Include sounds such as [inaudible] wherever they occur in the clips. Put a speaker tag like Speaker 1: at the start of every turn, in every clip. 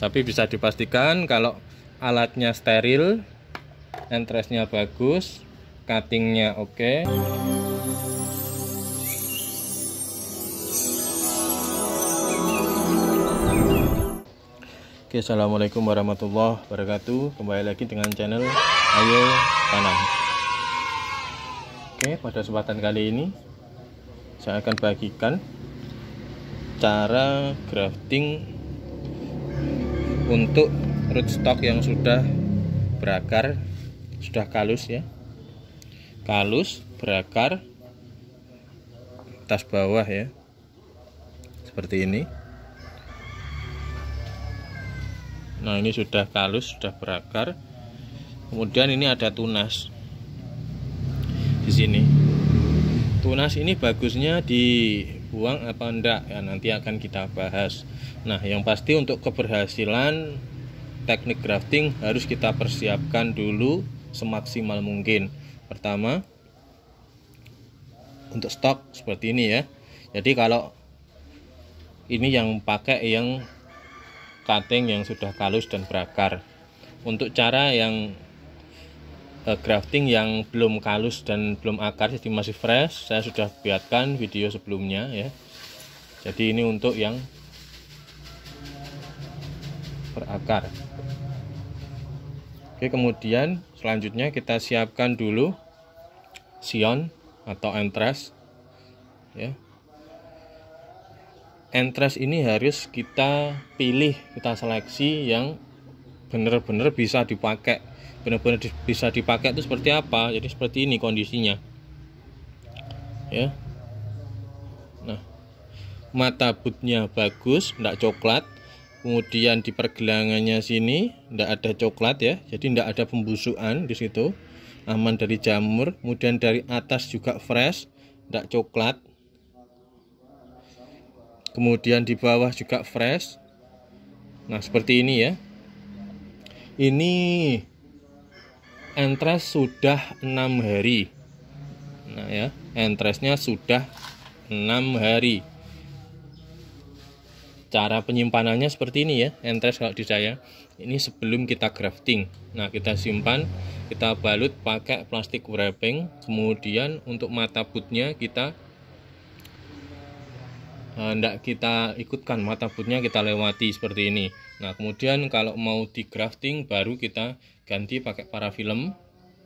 Speaker 1: tapi bisa dipastikan kalau alatnya steril entresnya bagus cuttingnya oke. Oke, assalamualaikum warahmatullahi wabarakatuh. Kembali lagi dengan channel Ayo Tanam. Oke, pada kesempatan kali ini saya akan bagikan cara grafting untuk rootstock yang sudah berakar, sudah kalus ya. Kalus, berakar, atas bawah ya. Seperti ini. Nah, ini sudah kalus, sudah berakar. Kemudian ini ada tunas. Di sini. Tunas ini bagusnya dibuang apa enggak? Ya, nanti akan kita bahas. Nah, yang pasti untuk keberhasilan teknik grafting harus kita persiapkan dulu semaksimal mungkin. Pertama, untuk stok seperti ini ya. Jadi kalau ini yang pakai yang cutting yang sudah kalus dan berakar. Untuk cara yang uh, grafting yang belum kalus dan belum akar jadi masih fresh, saya sudah buatkan video sebelumnya ya. Jadi ini untuk yang berakar. Oke, kemudian selanjutnya kita siapkan dulu sion atau entres ya entres ini harus kita pilih kita seleksi yang benar-benar bisa dipakai benar-benar bisa dipakai itu seperti apa jadi seperti ini kondisinya ya nah mata bootnya bagus tidak coklat kemudian di pergelangannya sini tidak ada coklat ya. Jadi tidak ada pembusukan di situ. Aman dari jamur. Kemudian dari atas juga fresh tidak coklat. Kemudian di bawah juga fresh. Nah seperti ini ya. Ini entres sudah enam hari. Nah ya entresnya sudah enam hari cara penyimpanannya seperti ini ya. Entres kalau di saya. Ini sebelum kita grafting. Nah kita simpan kita balut pakai plastik wrapping. Kemudian untuk mata bootnya kita hendak eh, kita ikutkan mata bootnya kita lewati seperti ini. Nah kemudian kalau mau di grafting baru kita ganti pakai parafilm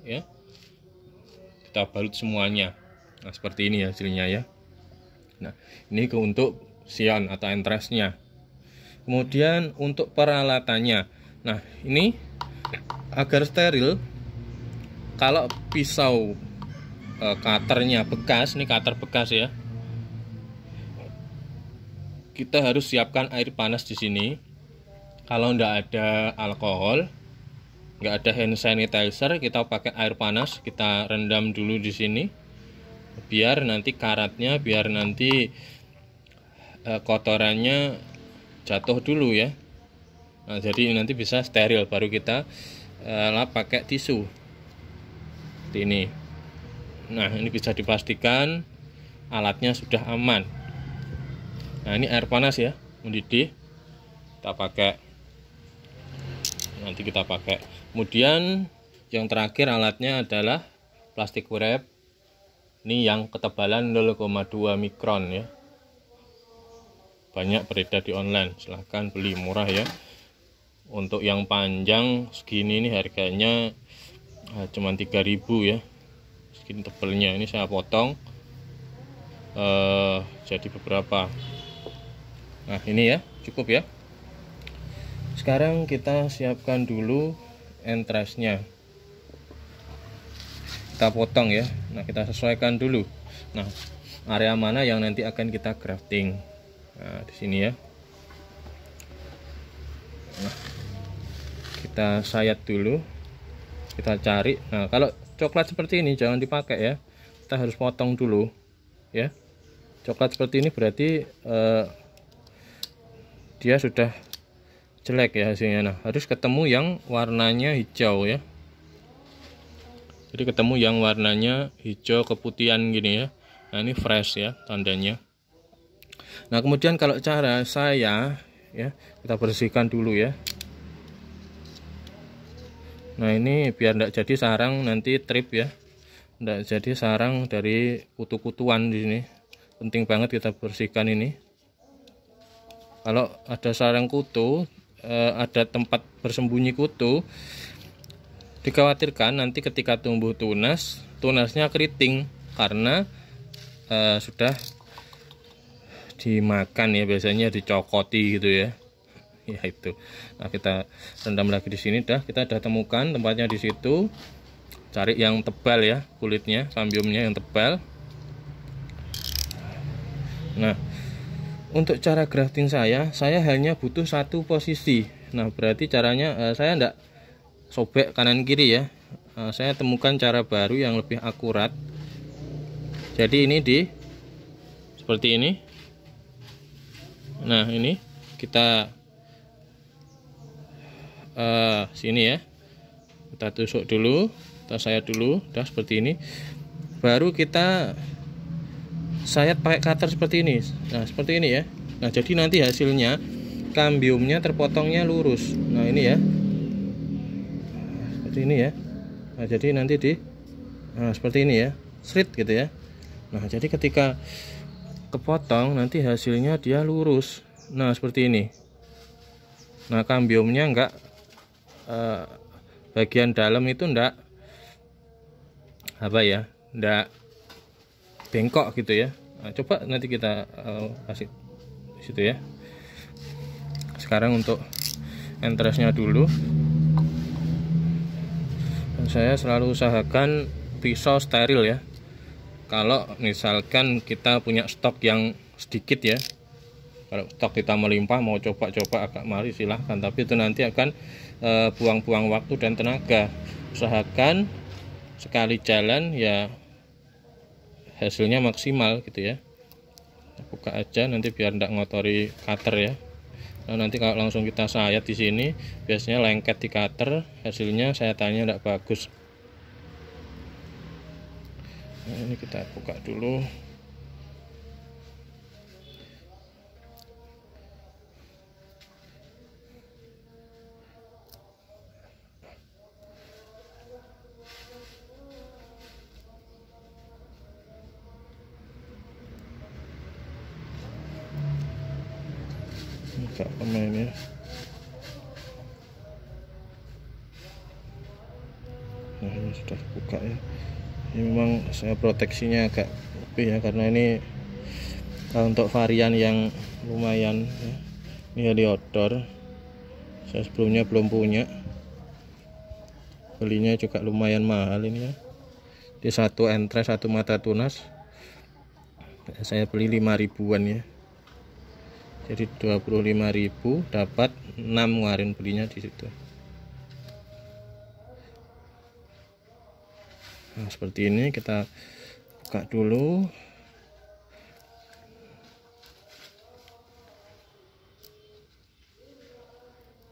Speaker 1: ya. Kita balut semuanya. Nah seperti ini hasilnya ya. Nah ini untuk sian atau entresnya kemudian untuk peralatannya. Nah ini agar steril kalau pisau e, cutternya bekas ini cutter bekas ya. Kita harus siapkan air panas di sini. Kalau tidak ada alkohol, nggak ada hand sanitizer, kita pakai air panas, kita rendam dulu di sini, biar nanti karatnya, biar nanti e, kotorannya jatuh dulu ya. Nah, jadi nanti bisa steril, baru kita e, lap pakai tisu. Seperti ini. Nah, ini bisa dipastikan alatnya sudah aman nah ini air panas ya mendidih kita pakai nanti kita pakai kemudian yang terakhir alatnya adalah plastik wrap ini yang ketebalan 0,2 mikron ya banyak beredar di online. Silahkan beli murah ya. Untuk yang panjang segini ini harganya eh, cuma 3000 ya. Segini tebelnya. Ini saya potong. Eh, jadi beberapa. Nah ini ya. Cukup ya. Sekarang kita siapkan dulu entrasnya kita potong ya. Nah kita sesuaikan dulu. Nah area mana yang nanti akan kita grafting nah di sini ya. Nah, kita sayat dulu. Kita cari. Nah kalau coklat seperti ini jangan dipakai ya. Kita harus potong dulu ya. Coklat seperti ini berarti eh, dia sudah jelek ya hasilnya. Nah harus ketemu yang warnanya hijau ya. Jadi ketemu yang warnanya hijau keputihan gini ya. Nah ini fresh ya tandanya nah kemudian kalau cara saya ya kita bersihkan dulu ya. Nah ini biar tidak jadi sarang nanti trip ya. Tidak jadi sarang dari kutu-kutuan di sini. Penting banget kita bersihkan ini. Kalau ada sarang kutu eh, ada tempat bersembunyi kutu dikhawatirkan nanti ketika tumbuh tunas tunasnya keriting karena eh, sudah dimakan ya biasanya dicokoti gitu ya. [laughs] Ya itu. Nah kita rendam lagi di sini dah. Kita udah temukan tempatnya di situ. Cari yang tebal ya kulitnya sambiumnya yang tebal. Nah untuk cara grafting saya saya hanya butuh satu posisi. Nah berarti caranya eh, saya enggak sobek kanan kiri ya. Eh, saya temukan cara baru yang lebih akurat. Jadi ini di seperti ini nah ini kita uh, sini ya. Kita tusuk dulu kita sayat dulu udah seperti ini. Baru kita sayat pakai cutter seperti ini. Nah seperti ini ya. Nah jadi nanti hasilnya kambiumnya terpotongnya lurus. Nah ini ya. Seperti ini ya. Nah jadi nanti di nah seperti ini ya. Srit gitu ya. Nah jadi ketika kepotong nanti hasilnya dia lurus. Nah seperti ini. Nah kambiumnya enggak eh, bagian dalam itu ndak apa ya ndak bengkok gitu ya. Nah, coba nanti kita uh, kasih situ ya. Sekarang untuk entrasnya dulu. Dan saya selalu usahakan pisau steril ya kalau misalkan kita punya stok yang sedikit ya kalau stok kita melimpah mau coba-coba agak mari silahkan. Tapi itu nanti akan eh, buang-buang e, waktu dan tenaga. Usahakan sekali jalan ya hasilnya maksimal gitu ya. Buka aja nanti biar tidak ngotori cutter ya. Nah, nanti kalau langsung kita sayat di sini biasanya lengket di cutter hasilnya saya tanya tidak bagus nah, ini kita buka dulu. Buka pemainnya. Nah ini sudah buka ya ini memang saya proteksinya agak lebih ya karena ini untuk varian yang lumayan ya. ini heliodor saya sebelumnya belum punya. Belinya juga lumayan mahal ini ya. Di satu entres satu mata tunas. Saya beli 5 ribuan ya. Jadi 25.000 dapat 6 kemarin belinya di situ nah seperti ini kita buka dulu.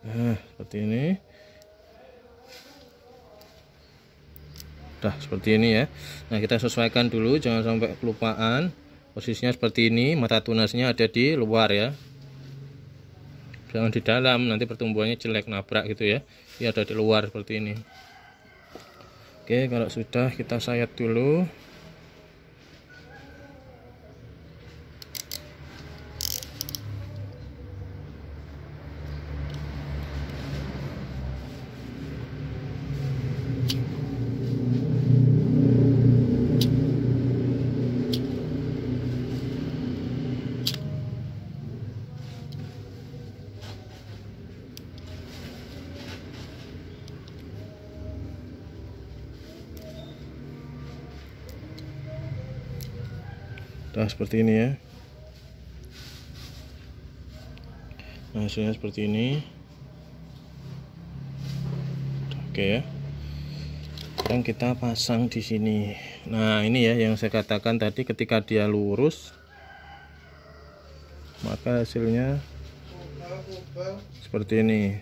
Speaker 1: Nah seperti ini. Udah seperti ini ya. Nah kita sesuaikan dulu jangan sampai kelupaan. Posisinya seperti ini mata tunasnya ada di luar ya. Jangan di dalam nanti pertumbuhannya jelek nabrak gitu ya. Ini ada di luar seperti ini oke kalau sudah kita sayat dulu nah seperti ini ya. Nah hasilnya seperti ini. Oke ya. Sekarang kita pasang di sini. Nah ini ya yang saya katakan tadi ketika dia lurus maka hasilnya seperti ini.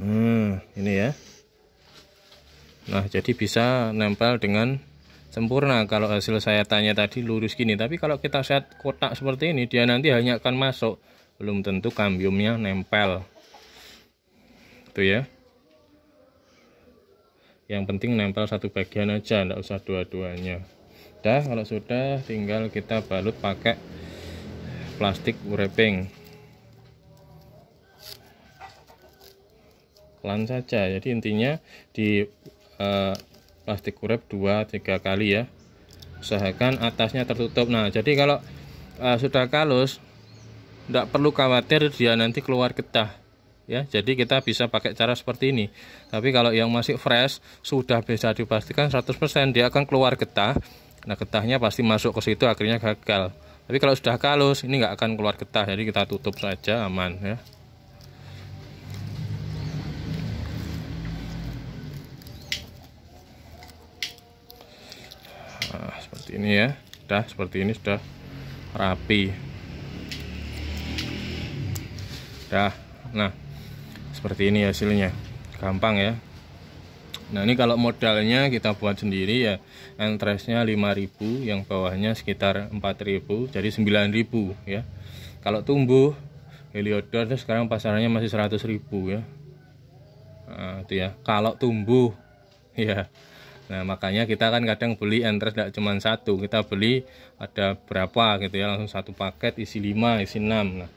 Speaker 1: Hmm, ini ya. Nah jadi bisa nempel dengan sempurna. Kalau hasil saya tanya tadi lurus gini tapi kalau kita set kotak seperti ini dia nanti hanya akan masuk. Belum tentu kambiumnya nempel. Itu ya. Yang penting nempel satu bagian aja enggak usah dua-duanya. Dah kalau sudah tinggal kita balut pakai plastik wrapping. Pelan saja. Jadi intinya di uh, plastik wrap 2-3 kali ya. Usahakan atasnya tertutup. Nah jadi kalau uh, sudah kalus tidak perlu khawatir dia nanti keluar getah. Ya jadi kita bisa pakai cara seperti ini. Tapi kalau yang masih fresh sudah bisa dipastikan 100% dia akan keluar getah. Nah getahnya pasti masuk ke situ akhirnya gagal. Tapi kalau sudah kalus ini nggak akan keluar getah. Jadi kita tutup saja aman ya nah, ini ya sudah seperti ini sudah rapi. Dah nah seperti ini hasilnya. Gampang ya. Nah ini kalau modalnya kita buat sendiri ya entresnya 5000 yang bawahnya sekitar 4000 jadi 9000 ya. Kalau tumbuh heliodor sekarang pasarannya masih 100.000 ya. Nah, itu ya. Kalau tumbuh [laughs] ya Nah makanya kita kan kadang beli entres tidak cuma satu. Kita beli ada berapa gitu ya langsung satu paket isi 5 isi 6 nah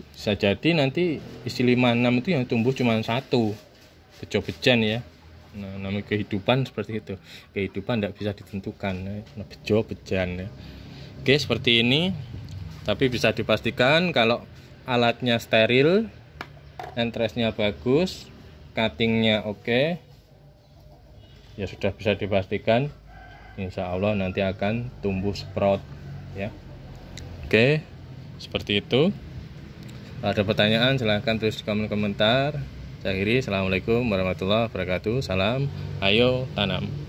Speaker 1: bisa jadi nanti isi 5 6 itu yang tumbuh cuma satu. Bejo-bejan ya. Nah namanya kehidupan seperti itu. Kehidupan tidak bisa ditentukan ya. nah, bejo bejan ya. Oke seperti ini. Tapi bisa dipastikan kalau alatnya steril entresnya bagus cuttingnya oke ya sudah bisa dipastikan. Insya Allah nanti akan tumbuh sprout ya. Oke seperti itu. Ada pertanyaan silahkan tulis di komen komentar saya Assalamualaikum warahmatullahi wabarakatuh. Salam ayo tanam